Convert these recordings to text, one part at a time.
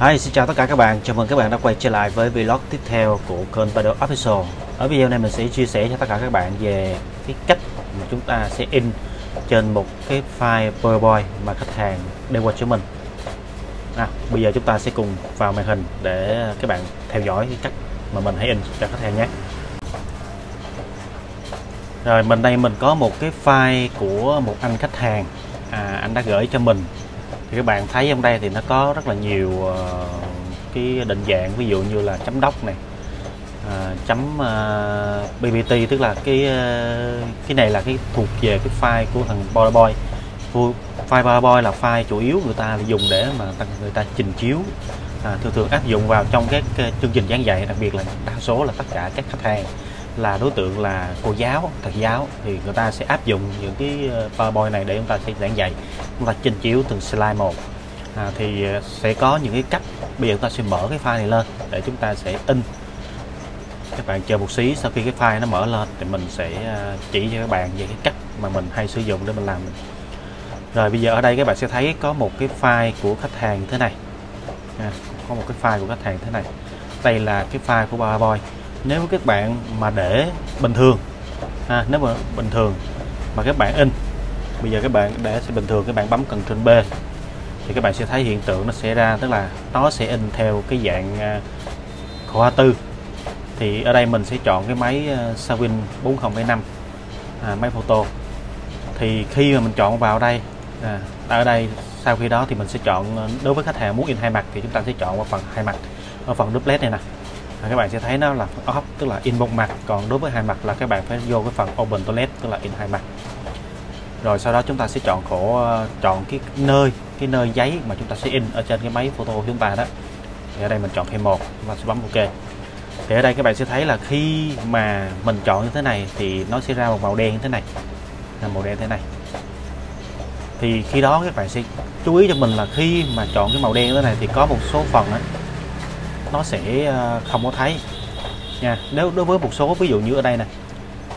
Hi, xin chào tất cả các bạn, chào mừng các bạn đã quay trở lại với vlog tiếp theo của kênh Video Official. Ở video này mình sẽ chia sẻ cho tất cả các bạn về cái cách mà chúng ta sẽ in trên một cái file PowerPoint mà khách hàng đem qua cho mình. À, Bây giờ chúng ta sẽ cùng vào màn hình để các bạn theo dõi cái cách mà mình hãy in cho khách hàng nhé. Rồi mình đây mình có một cái file của một anh khách hàng. À, Anh đã gửi cho mình thì các bạn thấy trong đây thì nó có rất là nhiều uh, cái định dạng ví dụ như là chấm đốc này uh, chấm ờ, uh, bbt tức là cái uh, cái này là cái thuộc về cái file của thằng PowerPoint. File PowerPoint là file chủ yếu người ta dùng để mà người ta trình chiếu à, thường thường áp dụng vào trong các chương trình giảng dạy đặc biệt là đa số là tất cả các khách hàng là đối tượng là cô giáo thầy giáo. Thì người ta sẽ áp dụng những cái ờ, PowerPoint này để chúng ta sẽ giảng dạy. Chúng ta trình chiếu từng slide một. À, thì ờ, sẽ có những cái cách. Bây giờ chúng ta sẽ mở cái file này lên để chúng ta sẽ in. Các bạn chờ một xí sau khi cái file nó mở lên thì mình sẽ ờ, chỉ cho các bạn về cái cách mà mình hay sử dụng để mình làm. Rồi bây giờ ở đây các bạn sẽ thấy có một cái file của khách hàng thế này. À, có một cái file của khách hàng thế này. Đây là cái file của PowerPoint nếu các bạn mà để bình thường à, nếu mà bình thường mà các bạn in bây giờ các bạn để sẽ bình thường các bạn bấm cần trên B thì các bạn sẽ thấy hiện tượng nó sẽ ra tức là nó sẽ in theo cái dạng à, khoa tư. Thì ở đây mình sẽ chọn cái máy uh, Savin 4075 à, máy photo. Thì khi mà mình chọn vào đây à, ở đây sau khi đó thì mình sẽ chọn à, đối với khách hàng muốn in hai mặt thì chúng ta sẽ chọn vào phần hai mặt ở phần duplex này nè à, các bạn sẽ thấy nó là off tức là in một mặt. Còn đối với hai mặt là các bạn phải vô cái phần open toilet tức là in hai mặt. Rồi sau đó chúng ta sẽ chọn khổ ờ, chọn cái nơi cái nơi giấy mà chúng ta sẽ in ở trên cái máy photo của chúng ta đó. Thì ở đây mình chọn thêm một và sẽ bấm ok. Thì ở đây các bạn sẽ thấy là khi mà mình chọn như thế này thì nó sẽ ra một màu đen như thế này. Là màu đen thế này. Thì khi đó các bạn sẽ chú ý cho mình là khi mà chọn cái màu đen như thế này thì có một số phần đó, nó sẽ ờ, không có thấy. Nha, nếu, đối với một số, ví dụ như ở đây này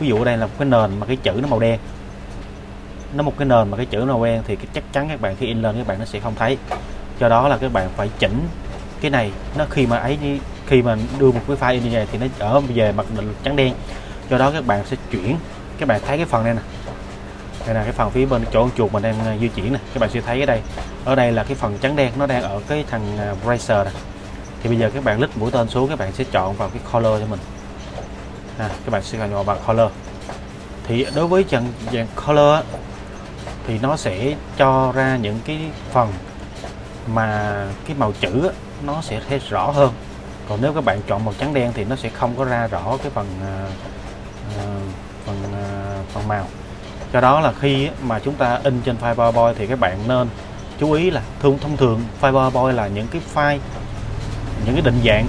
ví dụ ở đây là một cái nền mà cái chữ nó màu đen. Nó một cái nền mà cái chữ nó đen thì chắc chắn các bạn khi in lên các bạn nó sẽ không thấy. Do đó là các bạn phải chỉnh cái này, nó khi mà ấy khi mà đưa một cái file in như vậy thì nó ở về mặt định trắng đen. Do đó các bạn sẽ chuyển, các bạn thấy cái phần này nè. Đây là cái phần phía bên chỗ chuột mình đang ờ, di chuyển nè. các bạn sẽ thấy ở đây. Ở đây là cái phần trắng đen, nó đang ở cái thằng ờ, bracer này thì bây giờ các bạn lít mũi tên xuống các bạn sẽ chọn vào cái color cho mình. À, các bạn sẽ chọn vào color. Thì đối với dạng, dạng color thì nó sẽ cho ra những cái phần mà cái màu chữ nó sẽ thấy rõ hơn. Còn nếu các bạn chọn màu trắng đen thì nó sẽ không có ra rõ cái phần uh, phần uh, phần màu. Do đó là khi mà chúng ta in trên file PowerPoint thì các bạn nên chú ý là thông thông thường file PowerPoint là những cái file những cái định dạng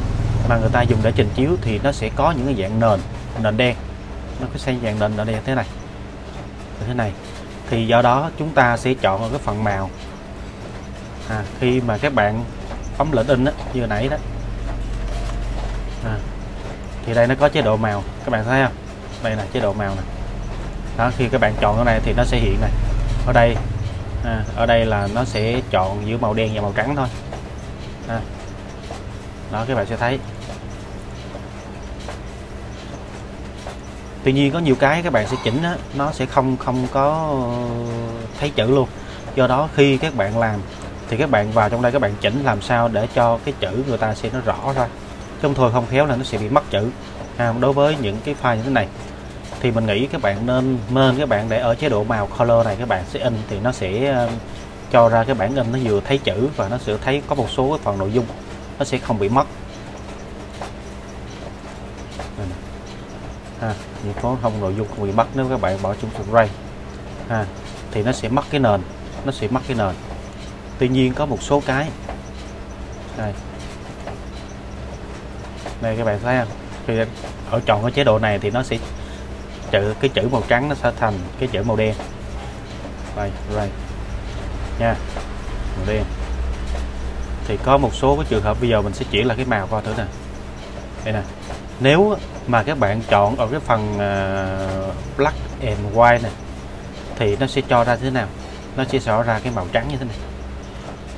mà người ta dùng để trình chiếu thì nó sẽ có những cái dạng nền nền đen. Nó có xây dạng nền nền đen thế này. Thế này. Thì do đó chúng ta sẽ chọn ở cái phần màu. À, khi mà các bạn bấm lệnh in á, như nãy đó. À, thì đây nó có chế độ màu. Các bạn thấy không? Đây là chế độ màu này đó khi các bạn chọn cái này thì nó sẽ hiện này. Ở đây à, ở đây là nó sẽ chọn giữa màu đen và màu trắng thôi. À, đó các bạn sẽ thấy. Tuy nhiên có nhiều cái các bạn sẽ chỉnh đó, nó sẽ không không có thấy chữ luôn. Do đó khi các bạn làm thì các bạn vào trong đây các bạn chỉnh làm sao để cho cái chữ người ta sẽ nó rõ ra trong thôi không khéo là nó sẽ bị mất chữ. À, đối với những cái file như thế này thì mình nghĩ các bạn nên nên các bạn để ở chế độ màu color này các bạn sẽ in thì nó sẽ ờ, cho ra cái bản in nó vừa thấy chữ và nó sẽ thấy có một số cái phần nội dung nó sẽ không bị mất. Ha những có không nội dung không bị mất nếu các bạn bỏ chung ray. Ha, thì nó sẽ mất cái nền, nó sẽ mất cái nền. Tuy nhiên có một số cái. Đây. Đây các bạn thấy không? Thì ở chọn cái chế độ này thì nó sẽ chữ, cái chữ màu trắng nó sẽ thành cái chữ màu đen. Đây đây nha, màu đen thì có một số cái trường hợp bây giờ mình sẽ chuyển là cái màu qua thử nè. Đây nè. Nếu mà các bạn chọn ở cái phần uh, black and white này thì nó sẽ cho ra thế nào? Nó sẽ rõ ra cái màu trắng như thế này.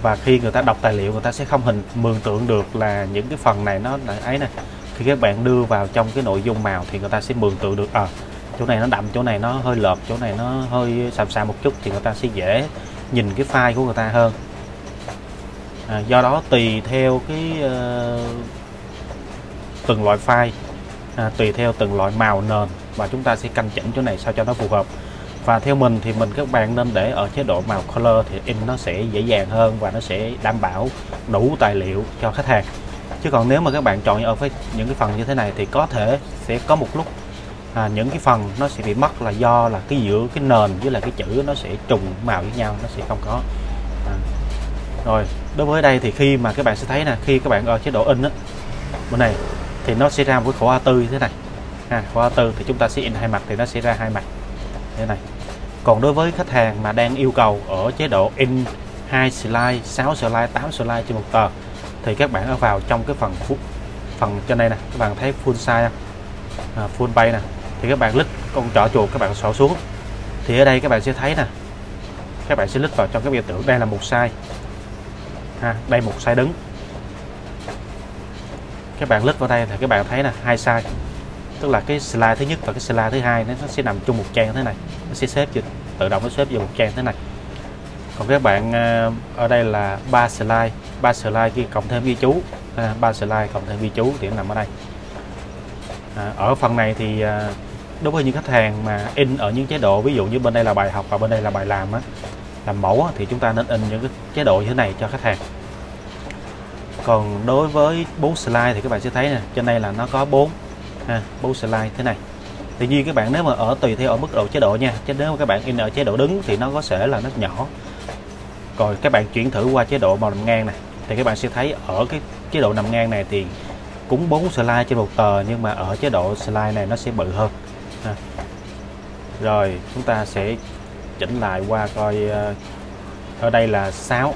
Và khi người ta đọc tài liệu người ta sẽ không hình mường tượng được là những cái phần này nó là ấy nè. Khi các bạn đưa vào trong cái nội dung màu thì người ta sẽ mường tượng được à chỗ này nó đậm chỗ này nó hơi lợp chỗ này nó hơi xàm sạm một chút thì người ta sẽ dễ nhìn cái file của người ta hơn à, do đó tùy theo cái uh, từng loại file. À, tùy theo từng loại màu nền và chúng ta sẽ canh chỉnh chỗ này sao cho nó phù hợp. Và theo mình thì mình các bạn nên để ở chế độ màu color thì in nó sẽ dễ dàng hơn và nó sẽ đảm bảo đủ tài liệu cho khách hàng. Chứ còn nếu mà các bạn chọn ở với những cái phần như thế này thì có thể sẽ có một lúc à, những cái phần nó sẽ bị mất là do là cái giữa cái nền với là cái chữ nó sẽ trùng màu với nhau nó sẽ không có rồi đối với đây thì khi mà các bạn sẽ thấy nè khi các bạn ở chế độ in á bên này thì nó sẽ ra một cái khổ A4 như thế này. Ha, khổ A4 thì chúng ta sẽ in hai mặt thì nó sẽ ra hai mặt. Như thế này. Còn đối với khách hàng mà đang yêu cầu ở chế độ in 2 slide 6 slide 8 slide trên một tờ thì các bạn ở vào trong cái phần phần trên đây nè các bạn thấy full size à, full page nè. Thì các bạn lít con trỏ chuột các bạn xỏ xuống. Thì ở đây các bạn sẽ thấy nè các bạn sẽ lít vào trong cái biểu tượng. Đây là một size ha đây một size đứng. Các bạn lít vào đây thì các bạn thấy là hai size tức là cái slide thứ nhất và cái slide thứ hai nó sẽ nằm chung một trang thế này. Nó sẽ xếp dịch tự động nó xếp vào một trang thế này. Còn các bạn ờ, ở đây là ba slide ba slide kia cộng thêm ghi chú. Ba slide cộng thêm ghi chú thì nó nằm ở đây. À, ở phần này thì ờ, đối với những khách hàng mà in ở những chế độ ví dụ như bên đây là bài học và bên đây là bài làm á làm mẫu thì chúng ta nên in những cái chế độ như thế này cho khách hàng. Còn đối với bốn slide thì các bạn sẽ thấy nè trên đây là nó có bốn ha, 4 slide thế này. Tuy nhiên các bạn nếu mà ở tùy theo ở mức độ chế độ nha chứ nếu mà các bạn in ở chế độ đứng thì nó có sẽ là nó nhỏ. Rồi các bạn chuyển thử qua chế độ màu nằm ngang này thì các bạn sẽ thấy ở cái chế độ nằm ngang này thì cũng bốn slide trên một tờ nhưng mà ở chế độ slide này nó sẽ bự hơn ha. rồi chúng ta sẽ chỉnh lại qua coi ờ, ở đây là 6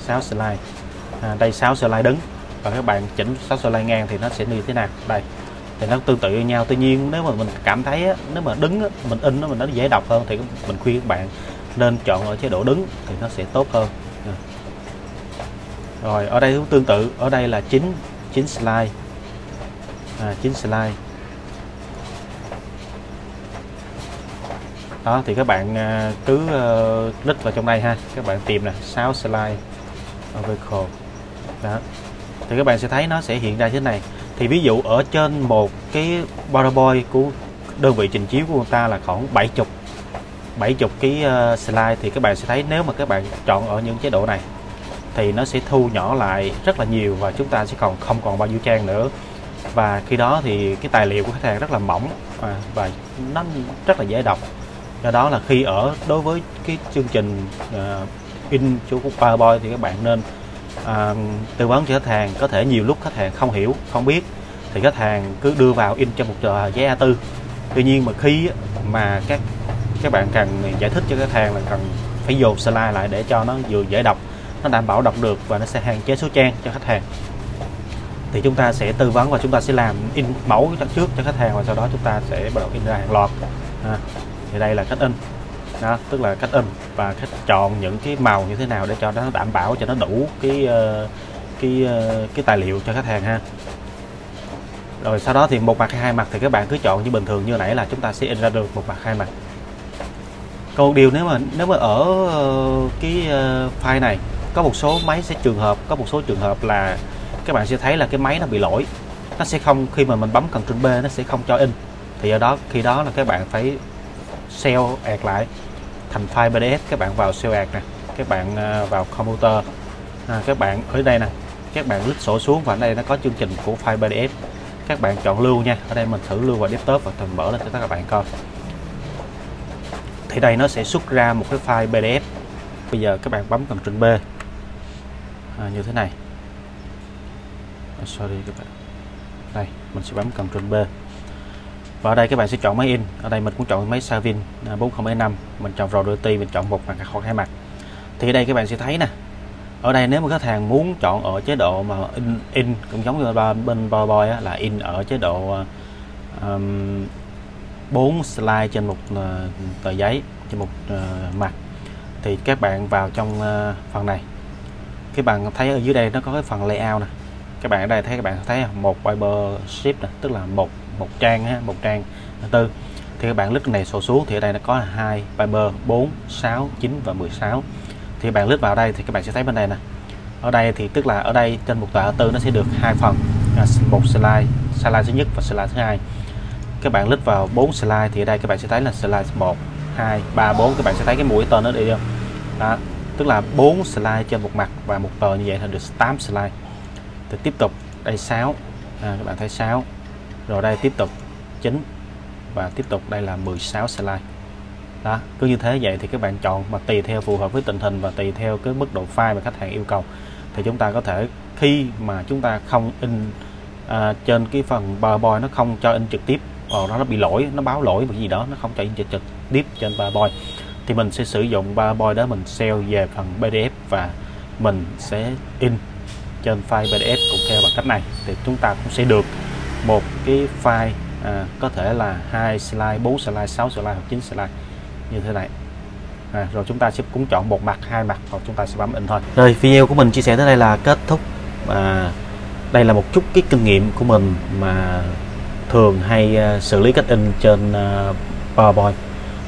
6 slide. À, đây 6 slide đứng. Và các bạn chỉnh 6 slide ngang thì nó sẽ như thế nào? Đây thì nó tương tự như nhau. Tuy nhiên nếu mà mình cảm thấy á, nếu mà đứng á, mình in nó mình nó dễ đọc hơn thì mình khuyên các bạn nên chọn ở chế độ đứng thì nó sẽ tốt hơn. À. Rồi ở đây cũng tương tự. Ở đây là 9 9 slide. À, 9 slide. Đó, thì các bạn à, cứ ờ, click vào trong đây ha. Các bạn tìm nè 6 slide vertical đó. Thì các bạn sẽ thấy nó sẽ hiện ra thế này. Thì ví dụ ở trên một cái PowerPoint của đơn vị trình chiếu của người ta là khoảng 70 70 cái ờ, slide, thì các bạn sẽ thấy nếu mà các bạn chọn ở những chế độ này, thì nó sẽ thu nhỏ lại rất là nhiều và chúng ta sẽ còn không còn bao nhiêu trang nữa. Và khi đó thì cái tài liệu của khách hàng rất là mỏng và nó rất là dễ đọc do đó là khi ở đối với cái chương trình uh, in của PowerPoint thì các bạn nên uh, tư vấn cho khách hàng. Có thể nhiều lúc khách hàng không hiểu không biết thì khách hàng cứ đưa vào in cho một tờ giấy A4 tuy nhiên mà khi mà các các bạn cần giải thích cho khách hàng là cần phải dồn slide lại để cho nó vừa dễ đọc nó đảm bảo đọc được và nó sẽ hạn chế số trang cho khách hàng. Thì chúng ta sẽ tư vấn và chúng ta sẽ làm in mẫu trước cho khách hàng và sau đó chúng ta sẽ bắt đầu in ra hàng loạt. À, thì đây là cách in. Đó, tức là cách in và cách chọn những cái màu như thế nào để cho nó đảm bảo, cho nó đủ cái ờ, cái ờ, cái tài liệu cho khách hàng ha. Rồi sau đó thì một mặt hay hai mặt thì các bạn cứ chọn như bình thường như nãy là chúng ta sẽ in ra được một mặt, hai mặt. Còn điều nếu mà nếu mà ở ờ, cái file này, có một số máy sẽ trường hợp, có một số trường hợp là các bạn sẽ thấy là cái máy nó bị lỗi. Nó sẽ không, khi mà mình bấm cần Ctrl B nó sẽ không cho in. Thì ở đó, khi đó là các bạn phải save ạt lại. Thành file PDF các bạn vào save ạt nè. Các bạn à, vào computer. À, các bạn ở đây nè. Các bạn lít sổ xuống và ở đây nó có chương trình của file PDF các bạn chọn lưu nha. Ở đây mình thử lưu vào desktop và mình mở lên cho các bạn coi. Thì đây nó sẽ xuất ra một cái file PDF bây giờ các bạn bấm cần Ctrl B. À, như thế này. À, sorry các bạn. Đây mình sẽ bấm Ctrl B và ở đây các bạn sẽ chọn máy in. Ở đây mình cũng chọn máy Savin à, 4075 e mình chọn Royalty mình chọn một mặt hoặc hai mặt. Thì ở đây các bạn sẽ thấy nè. Ở đây nếu mà khách hàng muốn chọn ở chế độ mà in in cũng giống như bên PowerPoint là in ở chế độ à, um, 4 slide trên một uh, tờ giấy trên một uh, mặt. Thì các bạn vào trong uh, phần này. Các bạn thấy ở dưới đây nó có cái phần layout nè. Các bạn ở đây thấy các bạn thấy một Viber ship nè tức là một một trang ha, một trang tư. Thì các bạn lít này sổ xuống thì ở đây nó có 2 Viber 4 6 9 và 16 thì bạn lít vào đây thì các bạn sẽ thấy bên đây nè. Ở đây thì tức là ở đây trên một tờ tư nó sẽ được hai phần à, một slide slide thứ nhất và slide thứ hai. Các bạn lít vào 4 slide thì ở đây các bạn sẽ thấy là slide 1 2 3 4 các bạn sẽ thấy cái mũi tên nó đi không đó tức là 4 slide trên một mặt và một tờ như vậy là được 8 slide. Thì tiếp tục đây 6 à, các bạn thấy 6 rồi đây tiếp tục. 9 và tiếp tục đây là 16 slide. Đó cứ như thế vậy thì các bạn chọn mà tùy theo phù hợp với tình hình và tùy theo cái mức độ file mà khách hàng yêu cầu. Thì chúng ta có thể khi mà chúng ta không in à, trên cái phần PowerPoint nó không cho in trực tiếp hoặc nó bị lỗi nó báo lỗi một gì đó nó không cho in trực, trực tiếp trên PowerPoint thì mình sẽ sử dụng PowerPoint đó mình sell về phần PDF và mình sẽ in trên file PDF cũng theo bằng cách này. Thì chúng ta cũng sẽ được một cái file à, có thể là hai slide 4 slide 6 slide hoặc 9 slide như thế này. À, rồi chúng ta sẽ cũng chọn một mặt hai mặt hoặc chúng ta sẽ bấm in thôi. Rồi video của mình chia sẻ tới đây là kết thúc. À, đây là một chút cái kinh nghiệm của mình mà thường hay uh, xử lý cách in trên uh, PowerPoint.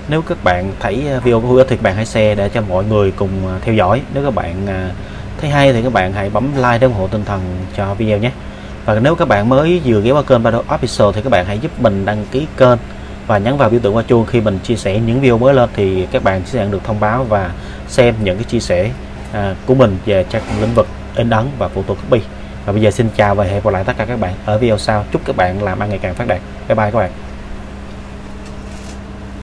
Nếu các bạn thấy à, video hữu ích thì các bạn hãy share để cho mọi người cùng theo dõi. Nếu các bạn thấy hay thì các bạn hãy bấm like để ủng hộ tinh thần cho video nhé và nếu các bạn mới vừa ghé qua kênh Battle Official thì các bạn hãy giúp mình đăng ký kênh và nhấn vào biểu tượng qua chuông khi mình chia sẻ những video mới lên thì các bạn sẽ nhận được thông báo và xem những cái chia sẻ à, của mình về các lĩnh vực in ấn và photocopy và bây giờ xin chào và hẹn gặp lại tất cả các bạn ở video sau. Chúc các bạn làm ăn ngày càng phát đạt. Bye bye các bạn.